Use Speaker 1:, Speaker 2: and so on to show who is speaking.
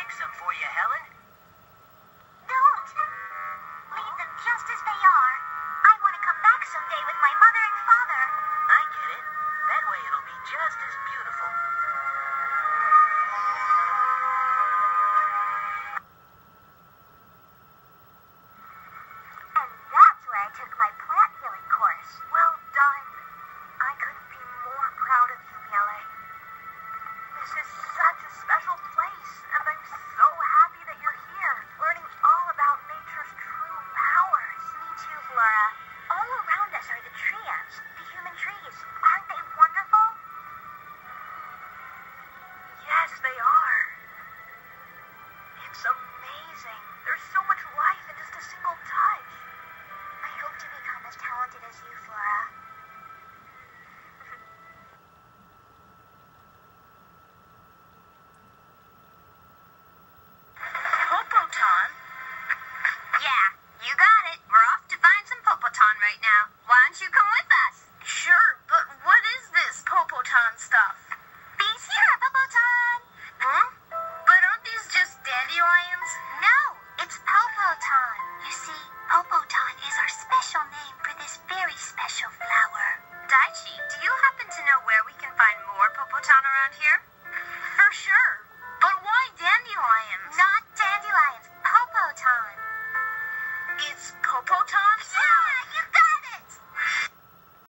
Speaker 1: fix some for you, Helen.
Speaker 2: they are. It's amazing. There's so much life in just a single tile.
Speaker 3: You see, Popotan is our special name for this very special flower.
Speaker 2: Daichi, do you happen to know where we can find more Popotan around here? For sure. But why dandelions?
Speaker 3: Not dandelions, Popotan.
Speaker 2: It's Popotan? Yeah,
Speaker 3: you got